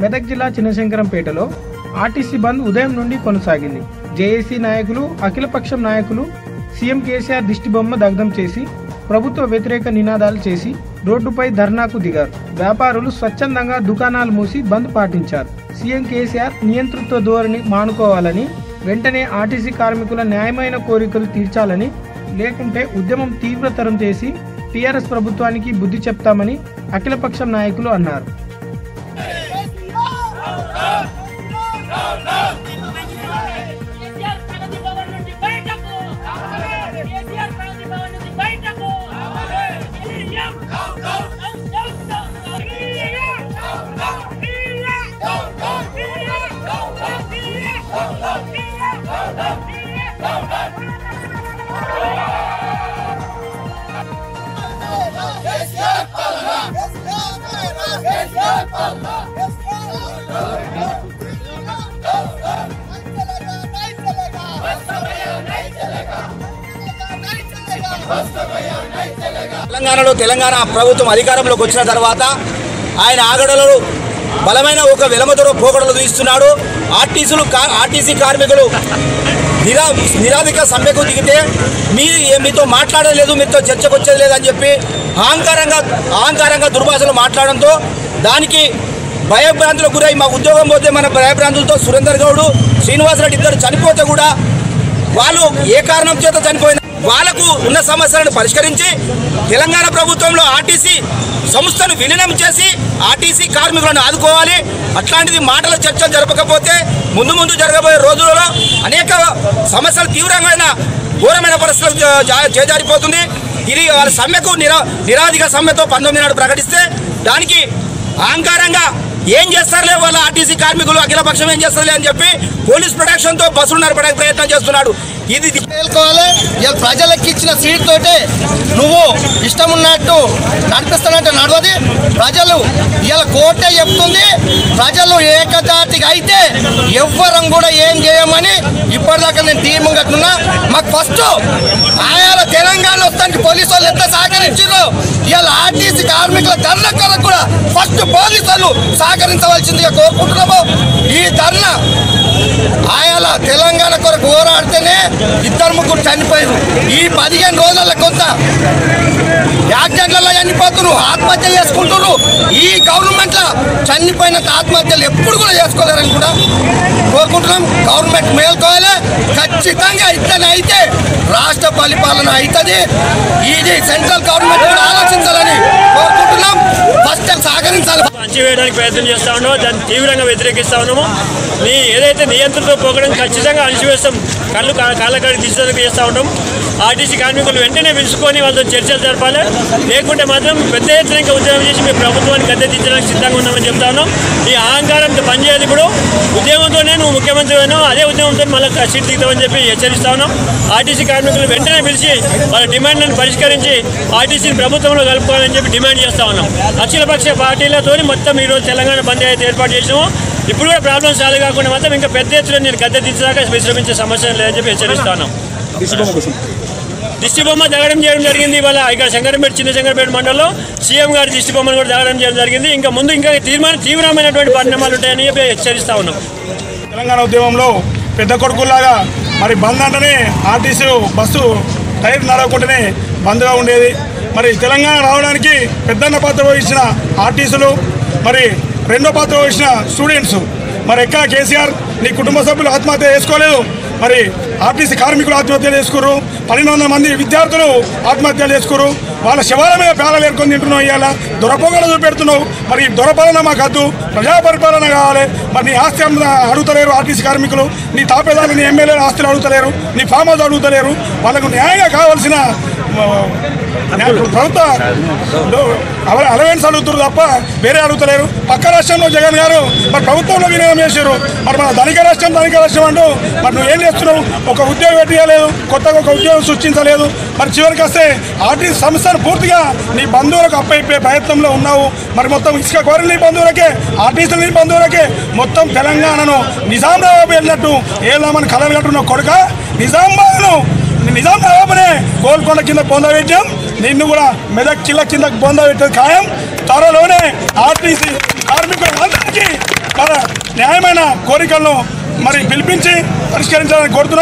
మెదక్ జిల్లా చిన్నశంకరంపేటలో ఆర్టీసీ బంద్ ఉదయం నుండి కొనసాగింది. జేఏసీ నాయకులు అఖిలపక్షం నాయకులు సీఎం కేసీఆర్ దిష్టిబొమ్మ దగ్ధం చేసి ప్రభుత్వ వ్యతిరేక నినాదాలు చేసి రోడ్డుపై ధర్నాకు దిగారు. వ్యాపారులు స్వచ్ఛందంగా దుకాణాలు మూసి బంద్ పాటించారు. సీఎం కేసీఆర్ నియంతృత్వ ధోరణి మానుకోవాలని వెంటనే ఆర్టీసీ కార్మికుల న్యాయమైన కోరికలు తీర్చాలని లేకుంటే ఉద్యమం తీవ్రతరం చేసి టీఆర్ఎస్ ప్రభుత్వానికి బుద్ధి చెప్తామని అఖిలపక్షం నాయకులు అన్నారు. కేసీఆర్ ప్రగతి భవన్ నుండి తెలంగాణలో తెలంగాణ ప్రభుత్వం అధికారంలోకి వచ్చిన తర్వాత ఆయన ఆగడలు బలమైన ఒక వెలమదొర పోకడలు తీస్తున్నాడు. ఆర్టీసీలు ఆర్టీసీ కార్మికులు నిరా నిరాధిక సమ్మెకు దిగితే మీరు ఏ- మీతో మాట్లాడలేదు మీతో చర్చకు వచ్చేది లేదని చెప్పి అహంకారంగా అహంకారంగా దుర్భాషలు మాట్లాడడంతో దానికి భయభ్రాంతులకు గురై మా ఉద్యోగం పోతే మన భయభ్రాంతులతో సురేందర్ గౌడ్ శ్రీనివాసరెడ్డి ఇద్దరు చనిపోతే కూడా వాళ్ళు ఏ కారణం చేత చనిపోయిన వాళ్ళకు ఉన్న సమస్యలను పరిష్కరించి తెలంగాణ ప్రభుత్వంలో ఆర్టీసీ సంస్థను విలీనం చేసి ఆర్టీసీ కార్మికులను ఆదుకోవాలి. అట్లాంటిది మాటల చర్చ జరపకపోతే ముందు ముందు జరగబోయే రోజులలో అనేక సమస్యలు తీవ్రమైన ఘోరమైన పరిస్థితులు చేజారిపోతుంది. ఇది వాళ్ళ సమ్మెకు నిరా నిరాధిక సమ్మెతో పంతొమ్మిది నాడు ప్రకటిస్తే దానికి అహంకారంగా ఏం చేస్తారులే వాళ్ళ ఆర్టీసీ కార్మికులు అఖిలపక్షం ఏం చేస్తారులే అని చెప్పి పోలీస్ ప్రొటెక్షన్తో బస్సులు నడపడానికి ప్రయత్నం చేస్తున్నాడు. ఇది తేలుకోవాలి ప్రజలకు ఇచ్చిన సీట్ తోటే నువ్వు ఇష్టం ఉన్నట్టు నడిపిస్తానంటే నడవది. ప్రజలు ఇలా కోర్టే చెప్తుంది. ప్రజలు ఏకజాతిగా అయితే ఎవ్వరం కూడా ఏం చేయమని ఇప్పటిదాకా నేను టీం కట్టున్నా మాకు ఫస్ట్ ఆయాల తెలంగాణ వస్తానికి పోలీసు వాళ్ళు ఎంత సహకరించారు ఇలా ఆర్టీసీ కార్మికుల ధరల కొరకు కూడా ఫస్ట్ పోలీసులు సహకరించవలసిందిగా కోరుకుంటున్నాము. ఈ ధర్నా ఆయాల తెలంగాణ కొరకు పోరాడితేనే ఇద్దరు ముగ్గురు చనిపోయారు ఈ పదిహేను రోజుల కొంత యాక్సిడెంట్లలో చనిపోతున్నారు ఆత్మహత్య చేసుకుంటున్నారు ఈ గవర్నమెంట్లో చనిపోయిన ఆత్మహత్యలు ఎప్పుడు కూడా చేసుకోలేరని కూడా కోరుకుంటున్నాం. గవర్నమెంట్ మేల్కోవాలి. ఖచ్చితంగా ఇట్లనే అయితే రాష్ట్ర పరిపాలన అవుతుంది. ఇది సెంట్రల్ గవర్నమెంట్ కూడా ఆలోచించాలని కోరుకుంటున్నాం. ఫస్ట్ సహకరించాలి అణచివేయడానికి ప్రయత్నం చేస్తా ఉన్నామో దాన్ని తీవ్రంగా వ్యతిరేకిస్తా ఉన్నాము నీ ఏదైతే నియంత్రణతో పోకడం ఖచ్చితంగా అణచివేస్తాం. కళ్ళు కా- కాళ్ళ తీసేందుకు చేస్తూ ఉంటాం ఆర్టీసీ కార్మికులు వెంటనే పిలుచుకొని వాళ్ళతో చర్చలు జరపాలి. లేకుంటే మాత్రం పెద్ద ఎత్తున ఇంకా ఉద్యమం చేసి మేము ప్రభుత్వానికి గద్దె తీర్చడానికి సిద్ధంగా ఉన్నామని చెప్తా ఉన్నాం. ఈ అహంకారంతో పనిచేయాలి ఇప్పుడు. ఉద్యమంతోనే నువ్వు ముఖ్యమంత్రి అయినావు అదే ఉద్యమంతో మళ్ళీ సీట్ దిగుతామని చెప్పి హెచ్చరిస్తా ఉన్నాం. ఆర్టీసీ కార్మికులు వెంటనే పిలిచి వాళ్ళ డిమాండ్లను పరిష్కరించి ఆర్టీసీని ప్రభుత్వంలో కలుపుకోవాలని చెప్పి డిమాండ్ చేస్తా ఉన్నాం. అఖిలపక్ష పార్టీలతో మొత్తం ఈరోజు తెలంగాణ బంద్ అయితే ఏర్పాటు చేసాము ఇప్పుడు కూడా ప్రాబ్లమ్స్ సాల్వ్ కాకుండా మాత్రం ఇంకా పెద్ద ఎత్తున నేను గద్దె దించదాకా విశ్రమించే సమస్య లేదని చెప్పి హెచ్చరిస్తా ఉన్నాం. దిష్టి బొమ్మ దగడం చేయడం జరిగింది ఇవాళ ఇక్కడ శంకరంపేట చిన్న శంకరంపేట మండలంలో. సీఎం గారి దిష్టి బొమ్మను కూడా దగడం చేయడం జరిగింది. ఇంకా ముందు ఇంకా తీర్మానం తీవ్రమైనటువంటి పరిణామాలు ఉంటాయని చెప్పి హెచ్చరిస్తా ఉన్నాం. తెలంగాణ ఉద్యమంలో పెద్ద కొడుకులాగా మరి బంద్ అంటేనే ఆర్టీసీ బస్సు టైర్ నడవకుండానే బంద్గా ఉండేది. మరి తెలంగాణ రావడానికి పెద్దన్న పాత్ర వహించిన ఆర్టీసీలు మరి రెండో పాత్ర వహించిన స్టూడెంట్స్ మరి ఎక్కడ కేసీఆర్ నీ కుటుంబ సభ్యులు ఆత్మహత్య చేసుకోలేదు మరి ఆర్టీసీ కార్మికులు ఆత్మహత్యలు చేసుకురు పన్నెండు వందల మంది విద్యార్థులు ఆత్మహత్యలు చేసుకురు వాళ్ళ శివాల మీద పేలలు ఏర్కొని తింటున్నావు ఇవాళ దొరపోగలు చూపెడుతున్నావు మరి దొరపాలన మాకు వద్దు ప్రజా పరిపాలన కావాలి మరి నీ ఆస్తి అడుగుతలేరు ఆర్టీసీ కార్మికులు నీ తాపేదాలు నీ ఎమ్మెల్యేలు ఆస్తులు అడుగుతలేరు నీ ఫామ్ హౌస్ అడుగుతలేరు వాళ్ళకు న్యాయంగా కావాల్సిన ఇప్పుడు న్యాయ- ప్రభుత్వ అలవెన్స్ అడుగుతారు తప్ప వేరే అడుగుతలేరు. పక్క రాష్ట్రంలో జగన్ గారు మరి ప్రభుత్వంలో వినియోగం చేశారు. మరి మన ధనిక రాష్ట్రం ధనిక రాష్ట్రం అంటూ మరి నువ్వు ఏం చేస్తున్నావు? ఒక ఉద్యోగం పెట్టియలేదు. కొత్తగా ఒక ఉద్యోగం సృష్టించలేదు. మరి చివరికి వస్తే ఆర్టీ సంస్థను పూర్తిగా నీ బంధువులకు అప్పయిపోయే ప్రయత్నంలో ఉన్నావు. మరి మొత్తం ఇసుక కోరి నీ బంధువులకే ఆర్టీసీ నీ బంధువులకే మొత్తం తెలంగాణను నిజాం నవాబు వెళ్ళినట్టు ఏలామని కలలు కట్టున్న కొడుక నిజామాబాద్ను నిజాం నవాబునే గోల్కొండ కింద పొందవేద్యం నిన్ను కూడా మెదక్ కిల్ల కింద పొందబెట్టేది ఖాయం. త్వరలోనే ఆర్టీసీ కార్మికులందరికీ మన న్యాయమైన కోరికలను మరి పిలిపించి పరిష్కరించాలని కోరుతున్నాం.